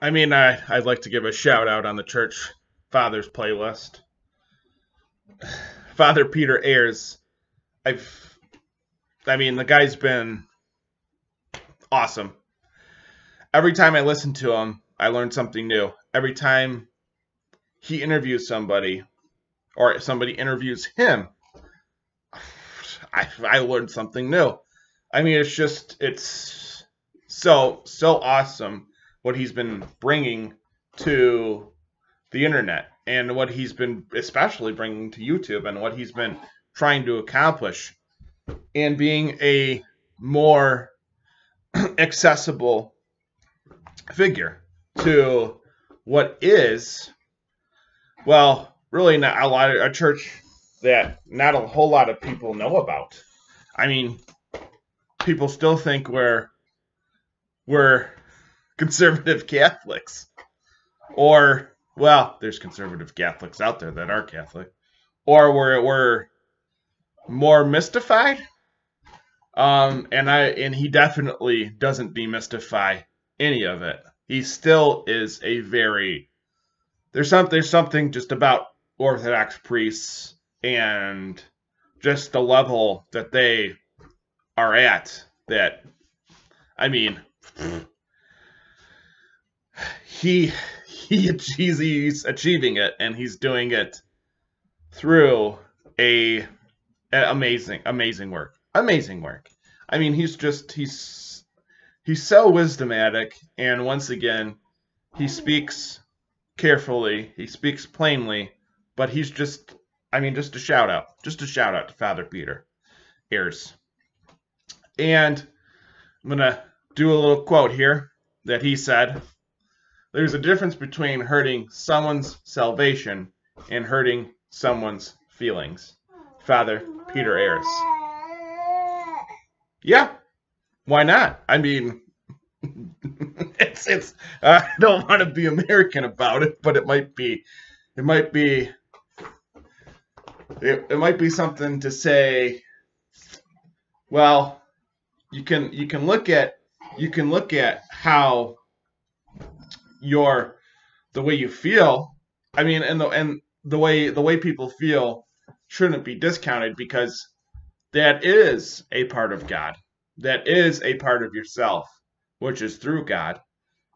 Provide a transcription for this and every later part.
I mean, I, I'd like to give a shout out on the Church Fathers playlist. Father Peter Heers. I've, I mean, the guy's been awesome. Every time I listen to him, I learn something new. Every time he interviews somebody, or somebody interviews him, I, I learned something new. I mean, it's just, it's so, so awesome what he's been bringing to the internet and what he's been especially bringing to YouTube and what he's been trying to accomplish and being a more accessible figure to what is well really not a lot of a church that not a whole lot of people know about. I mean people still think we're we're conservative catholics. Or well there's conservative catholics out there that are catholic. Or we're we're more mystified? Um and i and he definitely doesn't demystify any of it. He still is a very there's some there's something just about orthodox priests and just the level that they are at that i mean he he he's achieving it and he's doing it through a, a amazing amazing work. Amazing work. I mean he's just he's he's so wisdomatic and once again he speaks carefully he speaks plainly but he's just i mean just a shout out just a shout out to father peter Heers and i'm gonna do a little quote here that he said there's a difference between hurting someone's salvation and hurting someone's feelings father peter Heers yeah why not? I mean, it's it's. I don't want to be American about it, but it might be, it might be, it, it might be something to say. Well, you can you can look at you can look at how your the way you feel. I mean, and the and the way the way people feel shouldn't be discounted because that is a part of God that is a part of yourself, which is through God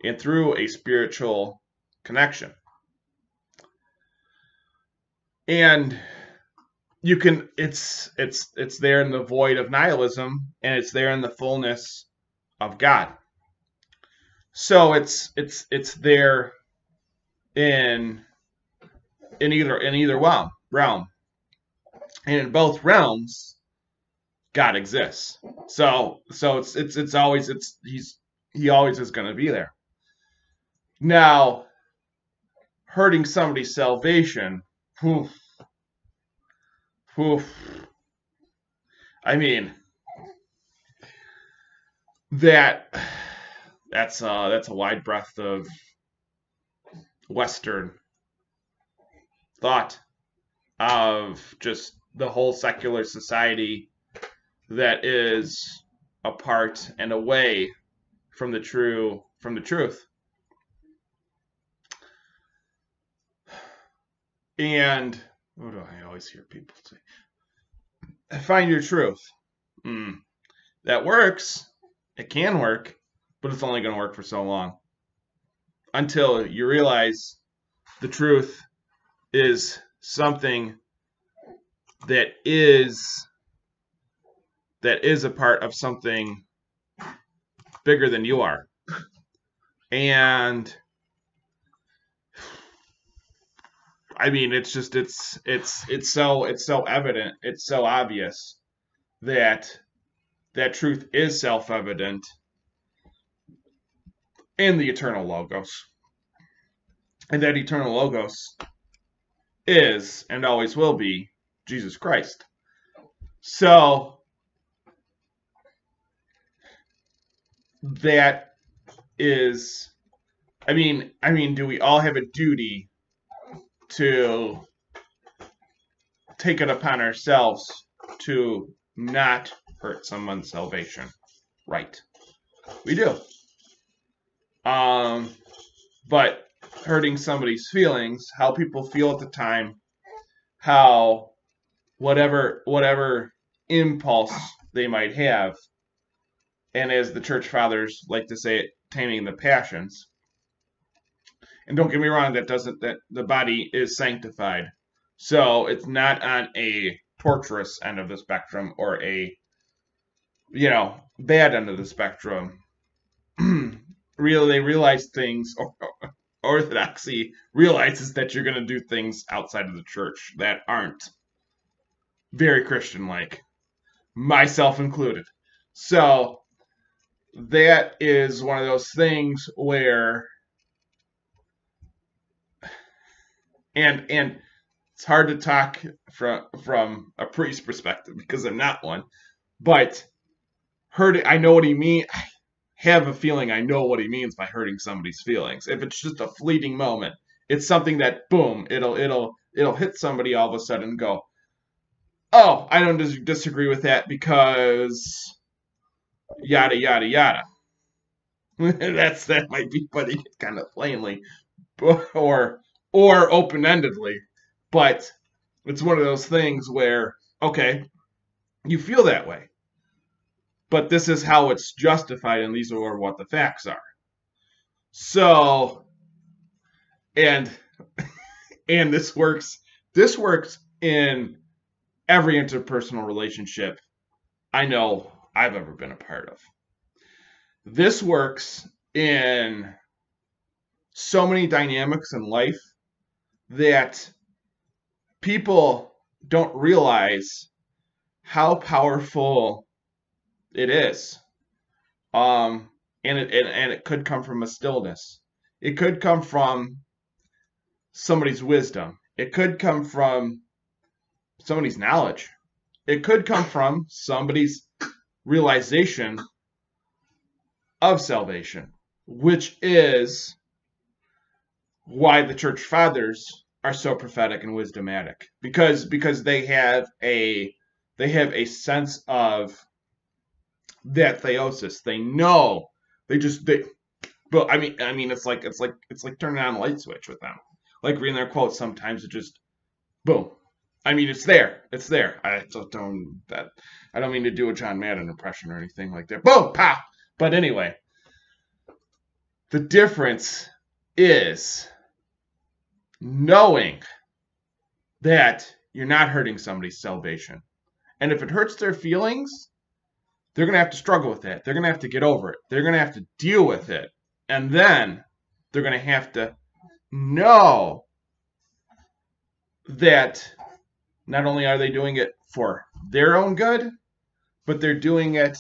and through a spiritual connection. And you can it's it's it's there in the void of nihilism and it's there in the fullness of God. So it's it's it's there in in either in either realm realm. And in both realms, God exists. So so it's it's it's always it's he's he always is going to be there. Now, hurting somebody's salvation, whew, whew, I mean that that's uh that's a wide breadth of Western thought of just the whole secular society that is apart and away from the true from the truth. And what do I always hear people say? Find your truth. Mm, that works. It can work, but it's only going to work for so long. Until you realize the truth is something that is that is a part of something bigger than you are. And I mean, it's just it's it's it's so it's so evident, it's so obvious that that truth is self-evident in the eternal logos. And that eternal logos is and always will be Jesus Christ. So that is I mean, I mean, do we all have a duty to take it upon ourselves to not hurt someone's salvation? Right. We do. Um but hurting somebody's feelings, how people feel at the time, how whatever whatever impulse they might have, and as the church fathers like to say, taming the passions. And don't get me wrong, that doesn't that the body is sanctified. So it's not on a torturous end of the spectrum or a you know, bad end of the spectrum. really they realize things or, or, orthodoxy realizes that you're going to do things outside of the church that aren't very Christian like, myself included. So that is one of those things where and and it's hard to talk from from a priest perspective because I'm not one, but heard it, I know what he mean have a feeling I know what he means by hurting somebody's feelings. If it's just a fleeting moment, it's something that boom, it'll it'll it'll hit somebody all of a sudden and go, "Oh, I don't dis- disagree with that because yada yada yada." That's that might be putting it kind of plainly, or or open endedly, but it's one of those things where okay, you feel that way but this is how it's justified, and these are what the facts are. So, and and this works. This works in every interpersonal relationship I know I've ever been a part of. This works in so many dynamics in life that people don't realize how powerful it is. Um, and it and, and it could come from a stillness. It could come from somebody's wisdom. It could come from somebody's knowledge. It could come from somebody's realization of salvation, which is why the church fathers are so prophetic and wisdomatic because because they have a they have a sense of that theosis. They know. They just they. But I mean, I mean, it's like it's like it's like turning on a light switch with them. Like reading their quotes, sometimes it just boom. I mean, it's there. It's there. I don't that. I don't mean to do a John Madden impression or anything like that. Boom, pow. But anyway, the difference is knowing that you're not hurting somebody's salvation. And if it hurts their feelings, they're going to have to struggle with it. They're going to have to get over it. They're going to have to deal with it. And then they're going to have to know that not only are they doing it for their own good, but they're doing it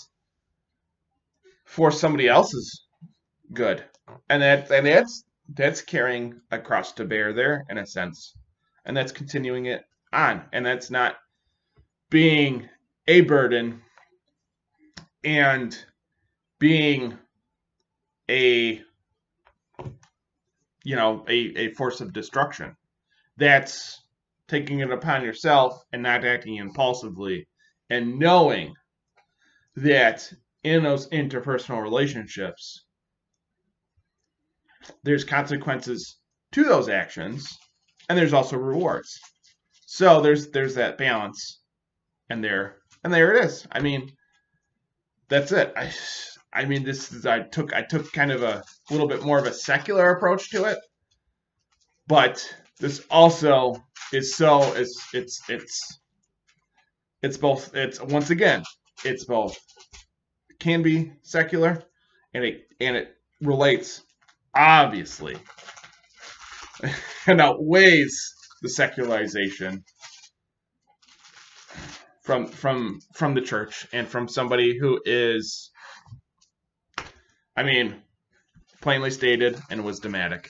for somebody else's good. And that and that's that's carrying a cross to bear there in a sense. And that's continuing it on. And that's not being a burden and being a you know a, a force of destruction. That's taking it upon yourself and not acting impulsively and knowing that in those interpersonal relationships there's consequences to those actions and there's also rewards. So there's there's that balance and there and there it is. I mean that's it. I I mean this is I took I took kind of a little bit more of a secular approach to it. But this also is so it's it's it's it's both it's once again it's both can be secular and it and it relates obviously and outweighs the secularization from from from the church and from somebody who is I mean plainly stated and wisdomatic.